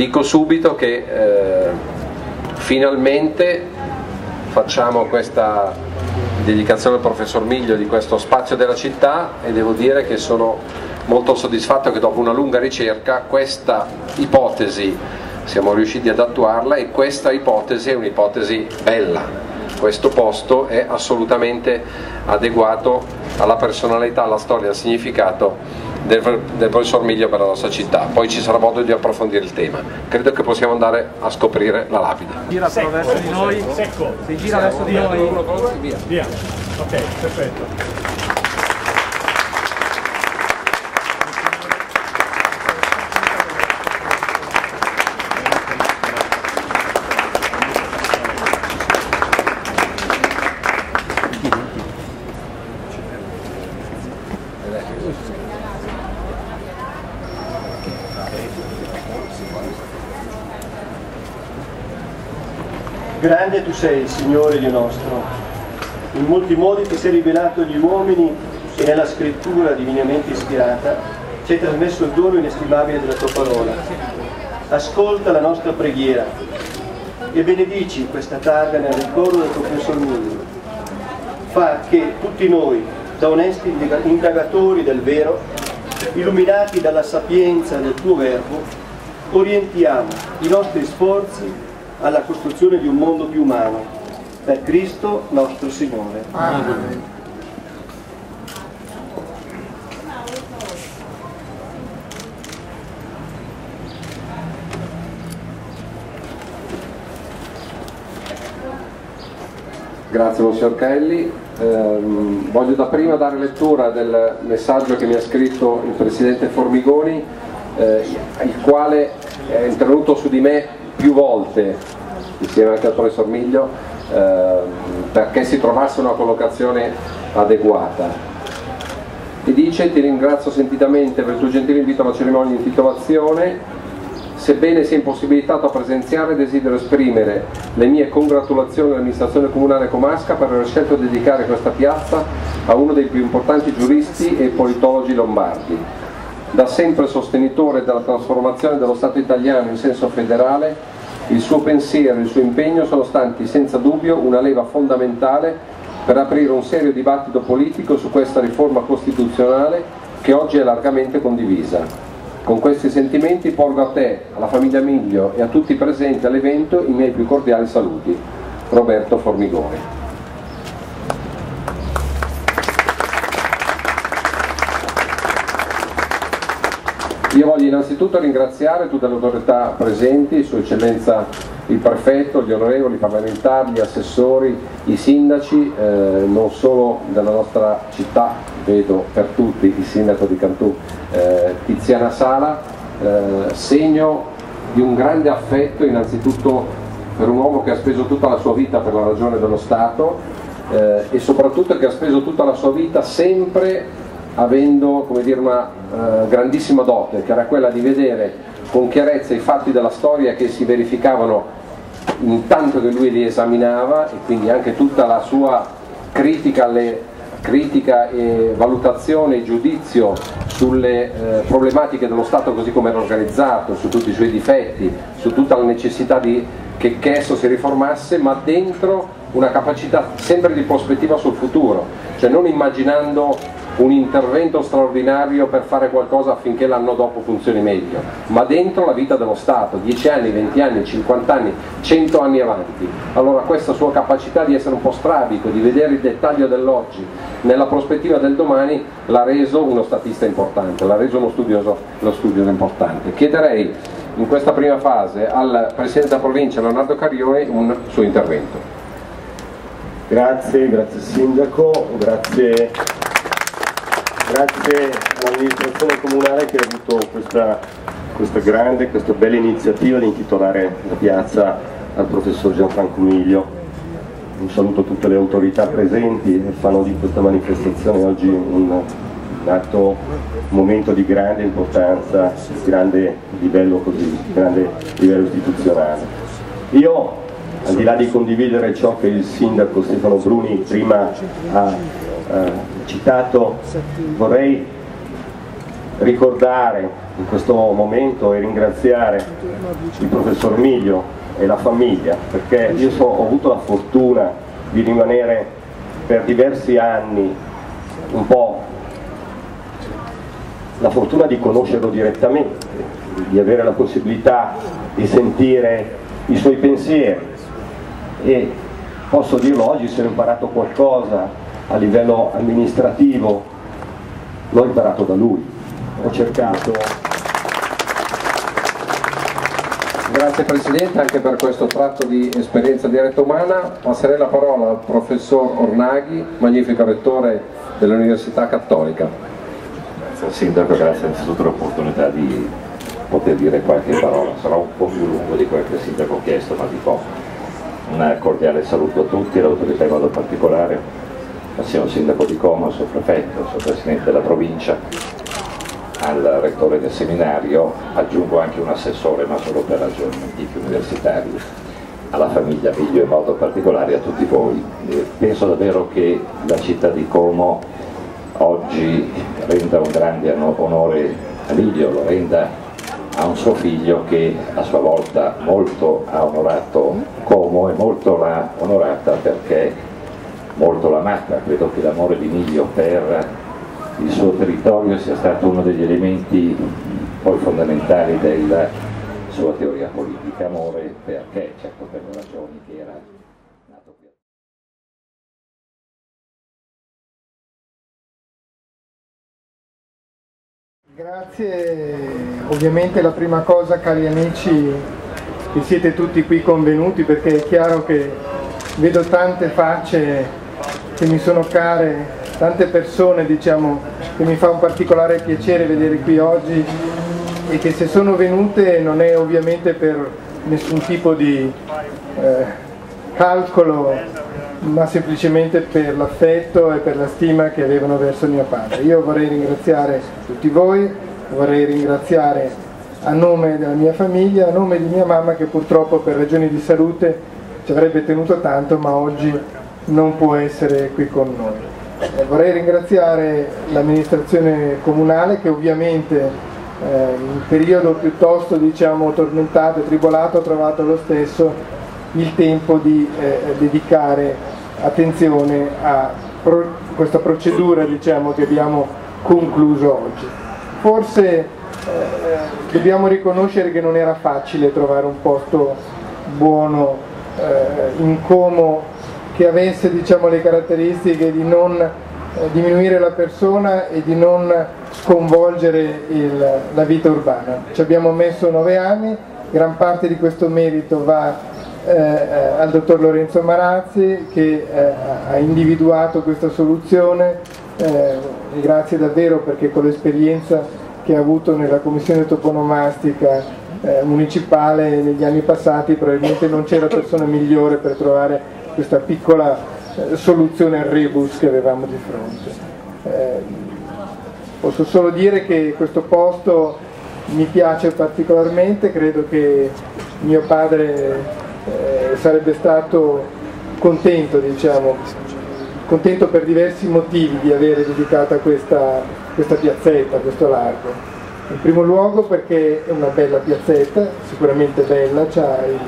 Dico subito che eh, finalmente facciamo questa dedicazione al professor Miglio di questo spazio della città e devo dire che sono molto soddisfatto che dopo una lunga ricerca questa ipotesi siamo riusciti ad attuarla e questa ipotesi è un'ipotesi bella. Questo posto è assolutamente adeguato alla personalità, alla storia, al significato del, del, professor Miglio per la nostra città. Poi ci sarà modo di approfondire il tema. Credo che possiamo andare a scoprire la lapide. Gira verso di noi. Secco. Si gira verso di noi. Via. Via. Ok, perfetto. Grande tu sei, Signore Dio nostro. In molti modi ti sei rivelato agli uomini e nella scrittura divinamente ispirata ci hai trasmesso il dono inestimabile della tua parola. Ascolta la nostra preghiera e benedici questa tarda nel ricordo del professor Miglio. Fa che tutti noi, da onesti indagatori del vero, illuminati dalla sapienza del tuo verbo, orientiamo i nostri sforzi alla costruzione di un mondo più umano, per Cristo nostro Signore. Amen. Grazie Monsignor Kelly. Eh, voglio da prima dare lettura del messaggio che mi ha scritto il Presidente Formigoni, eh, il quale è intervenuto su di me più volte insieme anche al professor Miglio eh, perché si trovasse una collocazione adeguata. E dice ti ringrazio sentitamente per il tuo gentile invito alla cerimonia di intitolazione sebbene sia impossibilitato a presenziare desidero esprimere le mie congratulazioni all'amministrazione comunale comasca per aver scelto di dedicare questa piazza a uno dei più importanti giuristi e politologi lombardi da sempre sostenitore della trasformazione dello Stato italiano in senso federale, il suo pensiero e il suo impegno sono stati senza dubbio una leva fondamentale per aprire un serio dibattito politico su questa riforma costituzionale che oggi è largamente condivisa. Con questi sentimenti porgo a te, alla famiglia Miglio e a tutti i presenti all'evento i miei più cordiali saluti. Roberto Formigoni. Io voglio innanzitutto ringraziare tutte le autorità presenti, Sua Eccellenza il Prefetto, gli onorevoli parlamentari, gli assessori, i sindaci, eh, non solo della nostra città, vedo per tutti il sindaco di Cantù eh, Tiziana Sala, eh, segno di un grande affetto innanzitutto per un uomo che ha speso tutta la sua vita per la ragione dello Stato eh, e soprattutto che ha speso tutta la sua vita sempre avendo dire, una uh, grandissima dote, che era quella di vedere con chiarezza i fatti della storia che si verificavano intanto che lui li esaminava e quindi anche tutta la sua critica, alle, critica e valutazione e giudizio sulle eh, problematiche dello Stato così come era organizzato, su tutti i suoi difetti, su tutta la necessità di, che, che esso si riformasse, ma dentro una capacità sempre di prospettiva sul futuro, cioè non immaginando un intervento straordinario per fare qualcosa affinché l'anno dopo funzioni meglio, ma dentro la vita dello Stato, 10 anni, 20 anni, 50 anni, 100 anni avanti. Allora questa sua capacità di essere un po' strabico, di vedere il dettaglio dell'oggi nella prospettiva del domani l'ha reso uno statista importante, l'ha reso uno studioso, uno studioso importante. Chiederei in questa prima fase al Presidente della provincia Leonardo Carione un suo intervento. Grazie, grazie Sindaco, grazie grazie all'amministrazione comunale che ha avuto questa, questa, grande, questa bella iniziativa di intitolare la piazza al professor Gianfranco Miglio. Un saluto a tutte le autorità presenti e fanno di questa manifestazione oggi un, un atto, un momento di grande importanza, grande livello così, grande livello istituzionale. Io, al di là di condividere ciò che il sindaco Stefano Bruni prima ha eh, citato, vorrei ricordare in questo momento e ringraziare il professor Miglio e la famiglia perché io so, ho avuto la fortuna di rimanere per diversi anni un po' la fortuna di conoscerlo direttamente, di avere la possibilità di sentire i suoi pensieri. E posso dirlo oggi se ho imparato qualcosa a livello amministrativo l'ho imparato da lui ho cercato Grazie Presidente anche per questo tratto di esperienza diretta umana. Passerei la parola al professor Ornaghi, magnifico rettore dell'Università Cattolica. Grazie Sindaco, grazie innanzitutto l'opportunità di poter dire qualche parola. Sarà un po' più lungo di quel che il Sindaco ha chiesto, ma di poco. Un cordiale saluto a tutti, l'autorità in modo particolare, al signor Sindaco di Como, al suo prefetto, al suo Presidente della provincia, al rettore del seminario, aggiungo anche un assessore ma solo per ragioni universitarie, alla famiglia Miglio in modo particolare a tutti voi. Penso davvero che la città di Como oggi renda un grande onore a Miglio, lo renda a un suo figlio che a sua volta molto ha onorato Como e molto l'ha onorata perché molto l'ha amata, credo che l'amore di Miglio per il suo territorio sia stato uno degli elementi poi fondamentali della sua teoria politica, amore perché, certo per le ragioni che era nato. Grazie, ovviamente la prima cosa cari amici che siete tutti qui convenuti perché è chiaro che vedo tante facce che mi sono care tante persone diciamo, che mi fa un particolare piacere vedere qui oggi e che se sono venute non è ovviamente per nessun tipo di eh, calcolo ma semplicemente per l'affetto e per la stima che avevano verso mio padre. Io vorrei ringraziare tutti voi, vorrei ringraziare a nome della mia famiglia, a nome di mia mamma che purtroppo per ragioni di salute ci avrebbe tenuto tanto ma oggi non può essere qui con noi. Eh, vorrei ringraziare l'amministrazione comunale che ovviamente eh, in un periodo piuttosto diciamo, tormentato e tribolato ha trovato lo stesso il tempo di eh, dedicare attenzione a pro questa procedura diciamo, che abbiamo concluso oggi. Forse eh, dobbiamo riconoscere che non era facile trovare un posto buono eh, in Como che avesse diciamo, le caratteristiche di non eh, diminuire la persona e di non sconvolgere il, la vita urbana. Ci abbiamo messo nove anni, gran parte di questo merito va eh, eh al dottor Lorenzo Marazzi che eh, ha individuato questa soluzione, eh, grazie davvero perché con l'esperienza che ha avuto nella commissione toponomastica eh, municipale negli anni passati probabilmente non c'era persona migliore per trovare questa piccola eh, soluzione al rebus che avevamo di fronte. Eh, posso solo dire che questo posto mi piace particolarmente, credo che mio padre eh, sarebbe stato contento, diciamo, contento per diversi motivi di avere dedicato a questa, questa piazzetta, questo largo. In primo luogo perché è una bella piazzetta, sicuramente bella, c'ha il,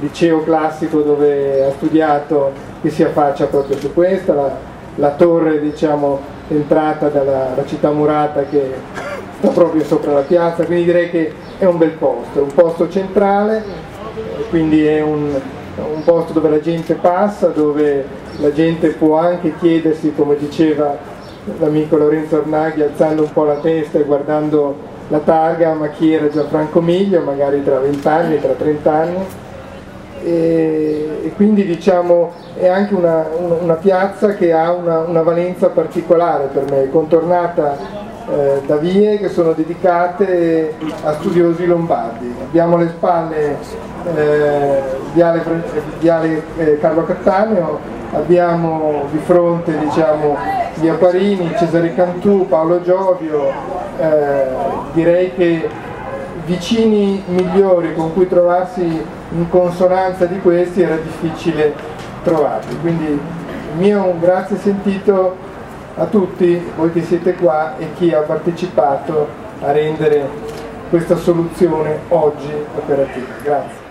liceo classico dove ha studiato che si affaccia proprio su questa, la, la torre diciamo entrata dalla città murata che sta proprio sopra la piazza, quindi direi che è un bel posto, è un posto centrale, quindi è un, un posto dove la gente passa, dove la gente può anche chiedersi, come diceva l'amico Lorenzo Ornaghi, alzando un po' la testa e guardando la targa, ma chi era Gianfranco Miglio, magari tra 20 anni, tra 30 anni, e, e quindi diciamo è anche una, una, piazza che ha una, una, valenza particolare per me, contornata eh, da vie che sono dedicate a studiosi lombardi. Abbiamo alle spalle eh, Viale, Viale eh, Carlo Cattaneo, abbiamo di fronte diciamo, Via Parini, Cesare Cantù, Paolo Giovio, eh, direi che vicini migliori con cui trovarsi in consonanza di questi era difficile trovarli. Quindi il mio un grazie sentito a tutti voi che siete qua e chi ha partecipato a rendere questa soluzione oggi operativa. Grazie.